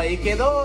Ahí quedó.